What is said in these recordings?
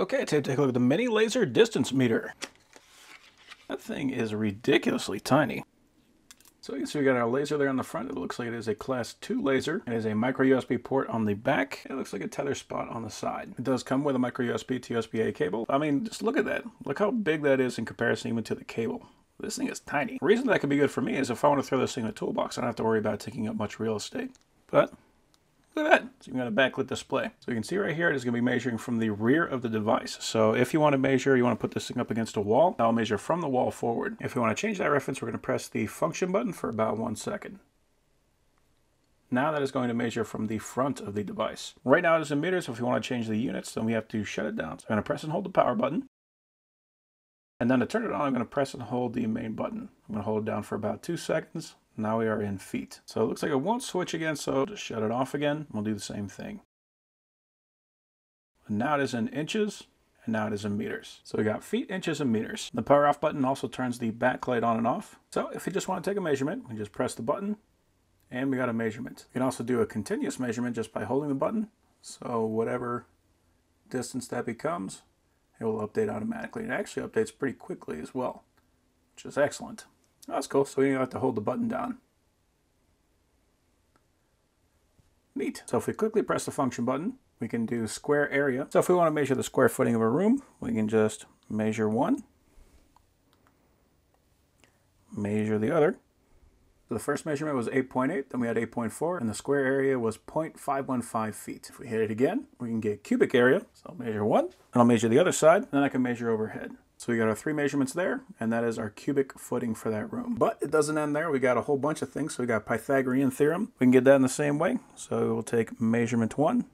Okay, take a look at the mini laser distance meter. That thing is ridiculously tiny. So you can see we got our laser there on the front. It looks like it is a class 2 laser. It has a micro USB port on the back. It looks like a tether spot on the side. It does come with a micro USB to USB-A cable. I mean, just look at that. Look how big that is in comparison even to the cable. This thing is tiny. The reason that could be good for me is if I want to throw this thing in a toolbox, I don't have to worry about taking up much real estate. But Look at that. So you've got a backlit display. So you can see right here, it is going to be measuring from the rear of the device. So if you want to measure, you want to put this thing up against a wall, that'll measure from the wall forward. If you want to change that reference, we're going to press the function button for about one second. Now that is going to measure from the front of the device. Right now it is in meters, so if you want to change the units, then we have to shut it down. So I'm going to press and hold the power button. And then to turn it on, I'm going to press and hold the main button. I'm going to hold it down for about two seconds. Now we are in feet. So it looks like it won't switch again, so just shut it off again. We'll do the same thing. And now it is in inches, and now it is in meters. So we got feet, inches, and meters. The power off button also turns the backlight on and off. So if you just want to take a measurement, we just press the button, and we got a measurement. You can also do a continuous measurement just by holding the button. So whatever distance that becomes, it will update automatically. It actually updates pretty quickly as well, which is excellent. That's cool. So you have to hold the button down. Neat. So if we quickly press the function button, we can do square area. So if we want to measure the square footing of a room, we can just measure one, measure the other. So the first measurement was 8.8, then we had 8.4, and the square area was 0.515 feet. If we hit it again, we can get cubic area. So I'll measure one, and I'll measure the other side, then I can measure overhead. So we got our three measurements there, and that is our cubic footing for that room. But it doesn't end there. We got a whole bunch of things. So we got Pythagorean theorem. We can get that in the same way. So we'll take measurement one,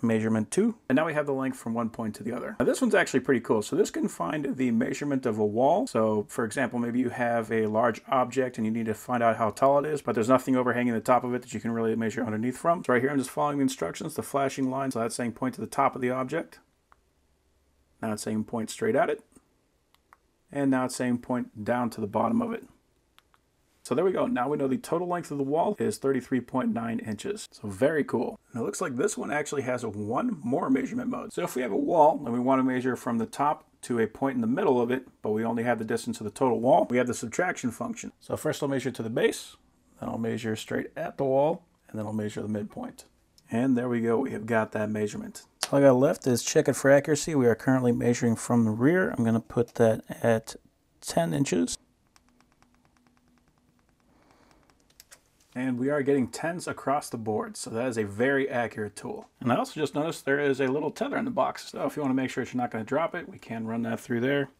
measurement two, and now we have the length from one point to the other. Now this one's actually pretty cool. So this can find the measurement of a wall. So for example, maybe you have a large object and you need to find out how tall it is, but there's nothing overhanging the top of it that you can really measure underneath from. So right here, I'm just following the instructions, the flashing line. So that's saying point to the top of the object. Now it's saying point straight at it and now it's saying point down to the bottom of it. So there we go. Now we know the total length of the wall is 33.9 inches. So very cool. And it looks like this one actually has one more measurement mode. So if we have a wall and we want to measure from the top to a point in the middle of it, but we only have the distance of the total wall, we have the subtraction function. So first I'll measure to the base, then I'll measure straight at the wall, and then I'll measure the midpoint. And there we go, we have got that measurement. All I got left is check it for accuracy. We are currently measuring from the rear. I'm going to put that at 10 inches. And we are getting tens across the board, so that is a very accurate tool. And I also just noticed there is a little tether in the box, so if you want to make sure you're not going to drop it, we can run that through there.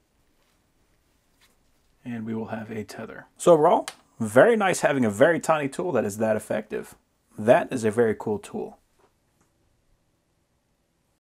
And we will have a tether. So overall, very nice having a very tiny tool that is that effective. That is a very cool tool.